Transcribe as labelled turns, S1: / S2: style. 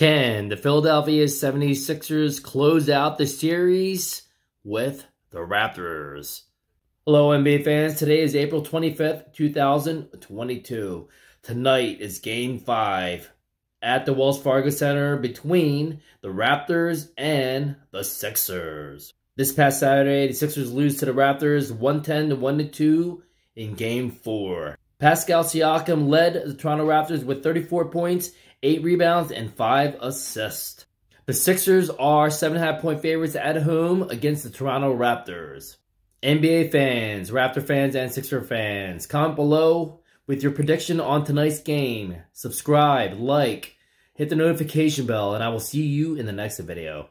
S1: Can the Philadelphia 76ers close out the series with the Raptors? Hello, NBA fans. Today is April 25th, 2022. Tonight is Game 5 at the Wells Fargo Center between the Raptors and the Sixers. This past Saturday, the Sixers lose to the Raptors 110 to 102 in Game 4. Pascal Siakam led the Toronto Raptors with 34 points, 8 rebounds, and 5 assists. The Sixers are 7.5 point favorites at home against the Toronto Raptors. NBA fans, Raptor fans, and Sixer fans, comment below with your prediction on tonight's game. Subscribe, like, hit the notification bell, and I will see you in the next video.